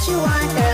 what you want,